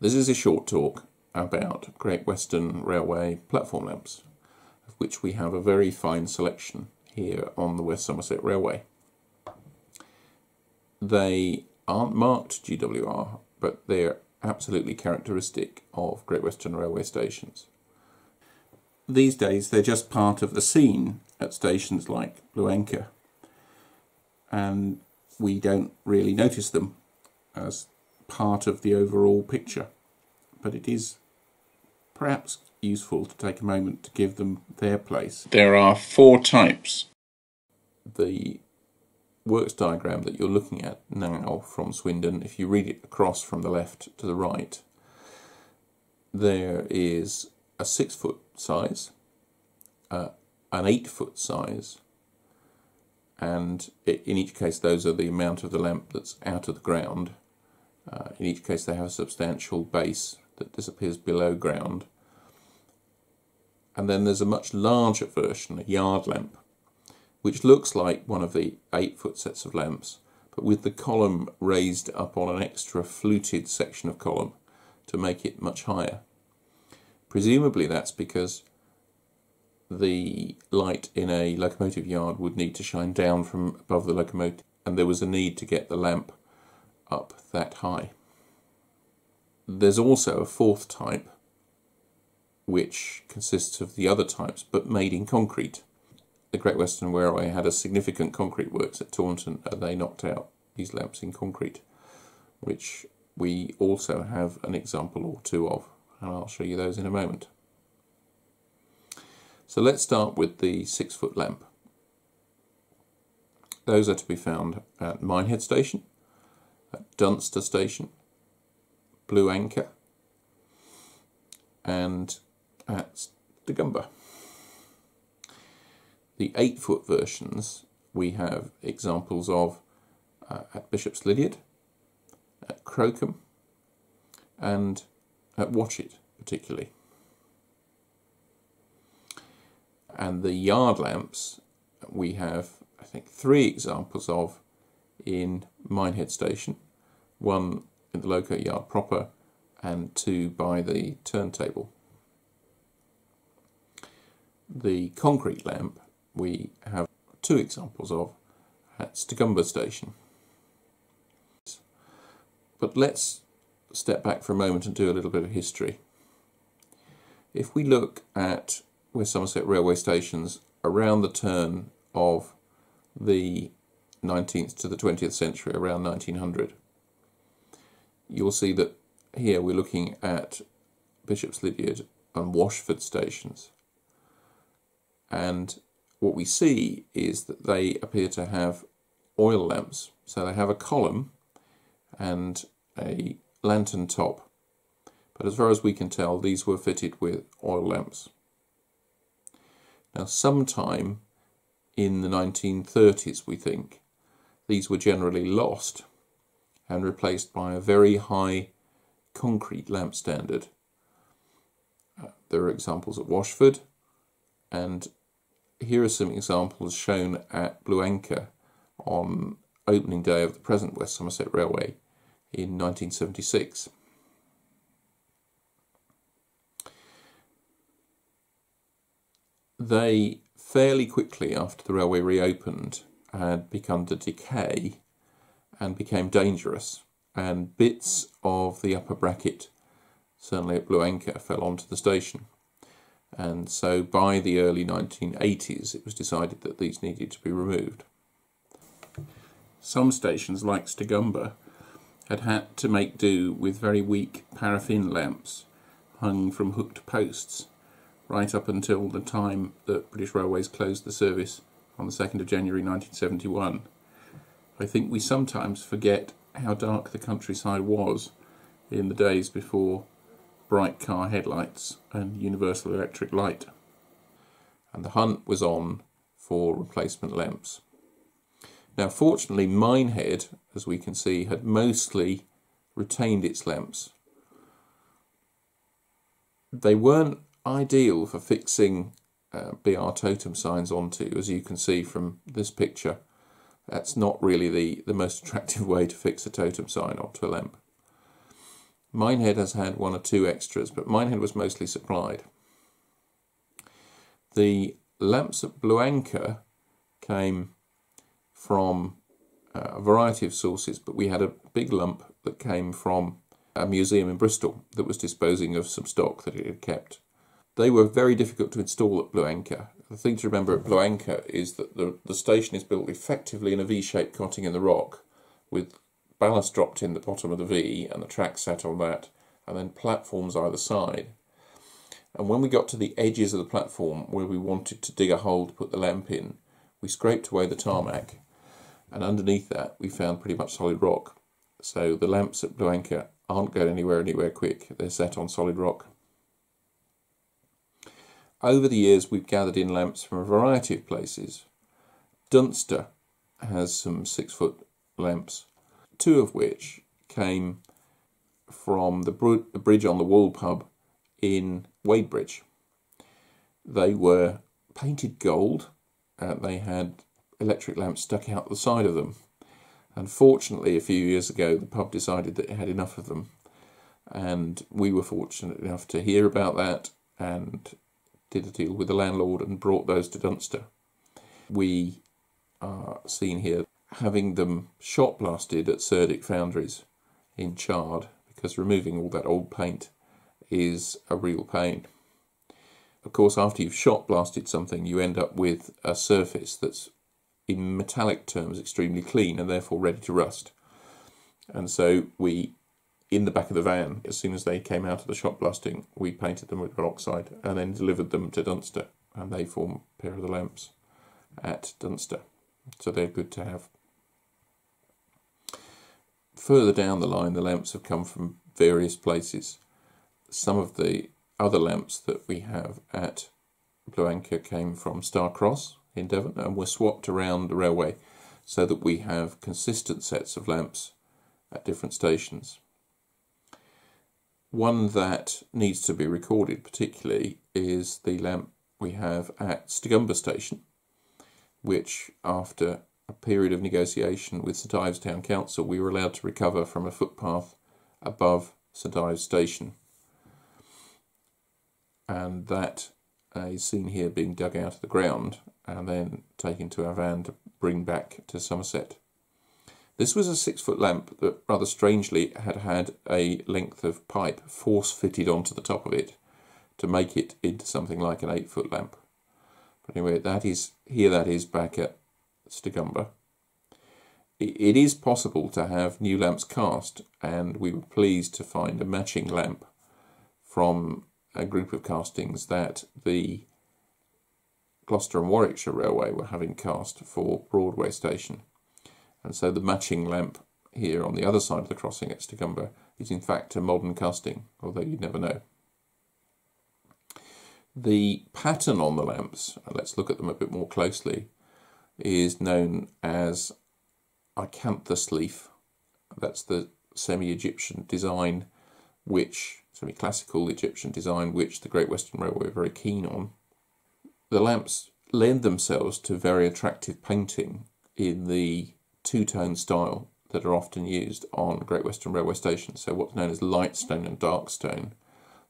This is a short talk about Great Western Railway platform lamps, of which we have a very fine selection here on the West Somerset Railway. They aren't marked GWR, but they're absolutely characteristic of Great Western Railway stations. These days they're just part of the scene at stations like Blue Anchor and we don't really notice them as part of the overall picture. But it is perhaps useful to take a moment to give them their place. There are four types. The works diagram that you're looking at now from Swindon, if you read it across from the left to the right, there is a six foot size, uh, an eight foot size, and in each case those are the amount of the lamp that's out of the ground. Uh, in each case they have a substantial base that disappears below ground. And then there's a much larger version, a yard lamp, which looks like one of the eight foot sets of lamps, but with the column raised up on an extra fluted section of column to make it much higher. Presumably that's because the light in a locomotive yard would need to shine down from above the locomotive and there was a need to get the lamp up that high. There's also a fourth type which consists of the other types but made in concrete. The Great Western Railway had a significant concrete works at Taunton and they knocked out these lamps in concrete which we also have an example or two of and I'll show you those in a moment. So let's start with the six foot lamp. Those are to be found at Minehead Station, at Dunster Station, Blue Anchor, and at Stogumber. The eight foot versions we have examples of uh, at Bishop's Lydeard, at Crowcombe, and at Watchet particularly. And the yard lamps we have, I think, three examples of in Minehead Station. One in the loco yard proper and two by the turntable. The concrete lamp we have two examples of at Stogumber Station. But let's step back for a moment and do a little bit of history. If we look at West Somerset railway stations around the turn of the 19th to the 20th century, around 1900. You'll see that here we're looking at Bishop's Lydeard and Washford stations. And what we see is that they appear to have oil lamps. So they have a column and a lantern top. But as far as we can tell, these were fitted with oil lamps. Now, sometime in the 1930s, we think, these were generally lost and replaced by a very high concrete lamp standard. Uh, there are examples at Washford, and here are some examples shown at Blue Anchor on opening day of the present West Somerset Railway in 1976. they fairly quickly after the railway reopened had begun to decay and became dangerous and bits of the upper bracket certainly at Blue Anchor, fell onto the station and so by the early 1980s it was decided that these needed to be removed. Some stations like Stogumber had had to make do with very weak paraffin lamps hung from hooked posts right up until the time that British Railways closed the service on the 2nd of January 1971. I think we sometimes forget how dark the countryside was in the days before bright car headlights and universal electric light. And the hunt was on for replacement lamps. Now, fortunately, Minehead, as we can see, had mostly retained its lamps. They weren't ideal for fixing uh, BR totem signs onto, as you can see from this picture. That's not really the, the most attractive way to fix a totem sign onto a lamp. Minehead has had one or two extras, but Minehead was mostly supplied. The lamps at Blue Anchor came from uh, a variety of sources, but we had a big lump that came from a museum in Bristol that was disposing of some stock that it had kept. They were very difficult to install at Blue Anchor. The thing to remember at Blue Anchor is that the, the station is built effectively in a V-shaped cutting in the rock with ballast dropped in the bottom of the V and the track set on that and then platforms either side. And when we got to the edges of the platform where we wanted to dig a hole to put the lamp in, we scraped away the tarmac and underneath that we found pretty much solid rock. So the lamps at Blue Anchor aren't going anywhere anywhere quick, they're set on solid rock. Over the years we've gathered in lamps from a variety of places. Dunster has some six foot lamps, two of which came from the, bridge on the Wool pub in Wadebridge. They were painted gold and they had electric lamps stuck out the side of them. Unfortunately, a few years ago, the pub decided that it had enough of them, and we were fortunate enough to hear about that and did a deal with the landlord and brought those to Dunster. We are seen here having them shot blasted at Surdick Foundries in Chard because removing all that old paint is a real pain. Of course, after you've shot blasted something, you end up with a surface that's, in metallic terms, extremely clean and therefore ready to rust. And so we, in the back of the van, as soon as they came out of the shop blasting, we painted them with peroxide and then delivered them to Dunster, and they form a pair of the lamps at Dunster. So they're good to have. Further down the line, the lamps have come from various places. Some of the other lamps that we have at Blue Anchor came from Starcross in Devon and were swapped around the railway so that we have consistent sets of lamps at different stations. One that needs to be recorded particularly is the lamp we have at Stogumber Station, which after a period of negotiation with St Ives Town Council we were allowed to recover from a footpath above St Ives Station and that is seen here being dug out of the ground and then taken to our van to bring back to Somerset. This was a six foot lamp that rather strangely had had a length of pipe force fitted onto the top of it to make it into something like an eight foot lamp. But anyway, that is here that is back at Stogumber. It is possible to have new lamps cast and we were pleased to find a matching lamp from a group of castings that the Gloucester and Warwickshire Railway were having cast for Broadway Station. And so the matching lamp here on the other side of the crossing at Stogumber is in fact a modern casting, although you'd never know. The pattern on the lamps, let's look at them a bit more closely, is known as acanthus leaf. That's the semi-Egyptian design which semi-classical Egyptian design, which the Great Western Railway were very keen on. The lamps lend themselves to very attractive painting in the two-tone style that are often used on Great Western Railway stations. So what's known as light stone and dark stone.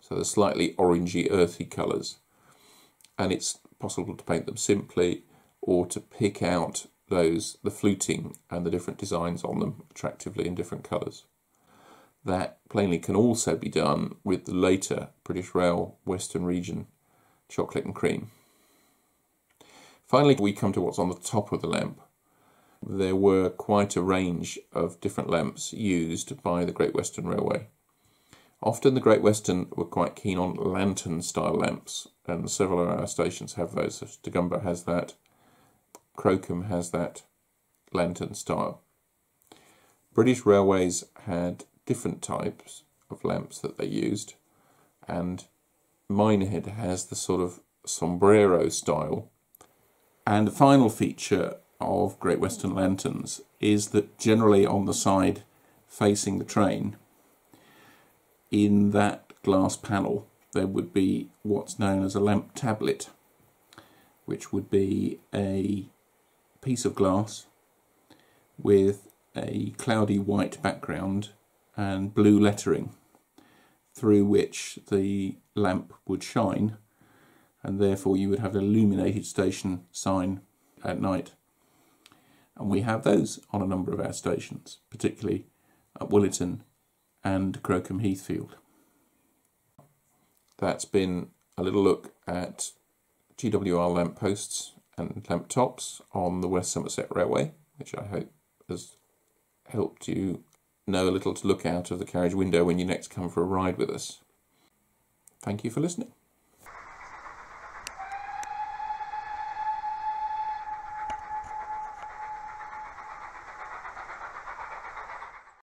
So the slightly orangey, earthy colours. And it's possible to paint them simply or to pick out those, the fluting and the different designs on them attractively in different colours. That plainly can also be done with the later British Rail Western Region chocolate and cream. Finally, we come to what's on the top of the lamp. There were quite a range of different lamps used by the Great Western Railway. Often the Great Western were quite keen on lantern style lamps, and several of our stations have those. Stogumber has that, Crowcombe has that lantern style. British Railways had different types of lamps that they used, and Minehead has the sort of sombrero style. And the final feature of Great Western lanterns is that generally on the side facing the train, in that glass panel, there would be what's known as a lamp tablet, which would be a piece of glass with a cloudy white background and blue lettering. through which the lamp would shine, and therefore you would have an illuminated station sign at night. And we have those on a number of our stations, particularly at Williton and Crowcombe Heathfield. That's been a little look at GWR lamp posts and lamp tops on the West Somerset Railway, which I hope has helped you know a little to look out of the carriage window when you next come for a ride with us. Thank you for listening.